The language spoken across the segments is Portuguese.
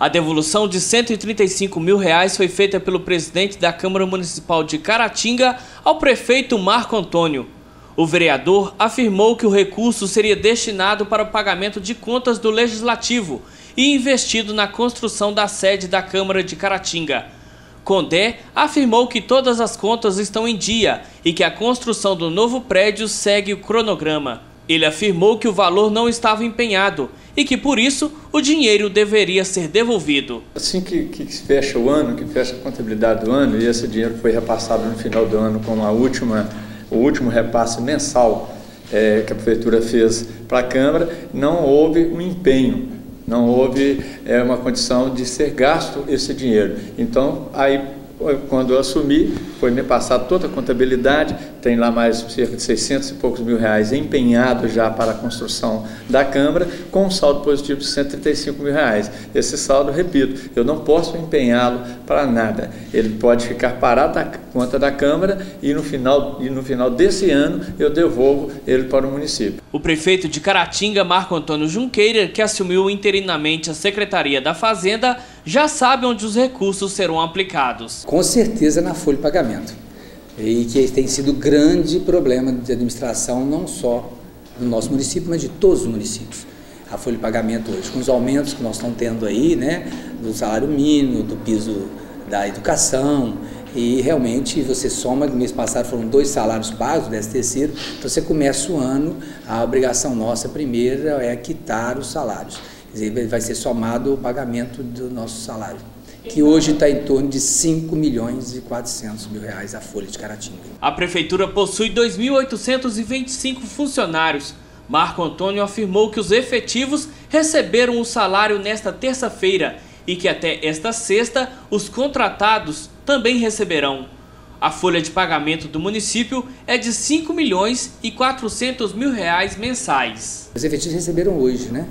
A devolução de 135 mil reais foi feita pelo presidente da Câmara Municipal de Caratinga ao prefeito Marco Antônio. O vereador afirmou que o recurso seria destinado para o pagamento de contas do Legislativo e investido na construção da sede da Câmara de Caratinga. Condé afirmou que todas as contas estão em dia e que a construção do novo prédio segue o cronograma. Ele afirmou que o valor não estava empenhado e que, por isso, o dinheiro deveria ser devolvido. Assim que, que fecha o ano, que fecha a contabilidade do ano, e esse dinheiro foi repassado no final do ano com a última, o último repasse mensal é, que a Prefeitura fez para a Câmara, não houve um empenho, não houve é, uma condição de ser gasto esse dinheiro. Então, aí quando eu assumi, foi me passado toda a contabilidade, tem lá mais cerca de 600 e poucos mil reais empenhado já para a construção da Câmara, com um saldo positivo de 135 mil reais. Esse saldo, repito, eu não posso empenhá-lo para nada. Ele pode ficar parado na conta da Câmara e no final, e no final desse ano eu devolvo ele para o município. O prefeito de Caratinga, Marco Antônio Junqueira, que assumiu interinamente a Secretaria da Fazenda, já sabe onde os recursos serão aplicados. Com certeza na folha de pagamento. E que tem sido grande problema de administração, não só do nosso município, mas de todos os municípios. A folha de pagamento hoje, com os aumentos que nós estamos tendo aí, né, do salário mínimo, do piso da educação, e realmente você soma, no mês passado foram dois salários pagos, desse terceiro, então você começa o ano, a obrigação nossa primeira é quitar os salários. Dizer, vai ser somado o pagamento do nosso salário, que hoje está em torno de 5 milhões e 400 mil reais a folha de Caratinga. A prefeitura possui 2.825 funcionários. Marco Antônio afirmou que os efetivos receberam o salário nesta terça-feira e que até esta sexta os contratados também receberão. A folha de pagamento do município é de 5 milhões e 400 mil reais mensais. Os efetivos receberam hoje, né?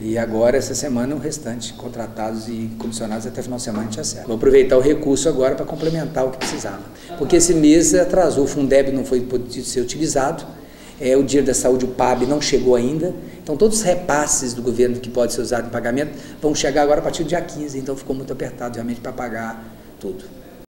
E agora, essa semana, o restante, contratados e comissionados até final de semana, a gente acerta. Vou aproveitar o recurso agora para complementar o que precisava. Porque esse mês atrasou, o Fundeb não foi podido ser utilizado, é, o dinheiro da saúde, o PAB, não chegou ainda. Então, todos os repasses do governo que pode ser usado em pagamento vão chegar agora a partir do dia 15. Então, ficou muito apertado realmente para pagar tudo.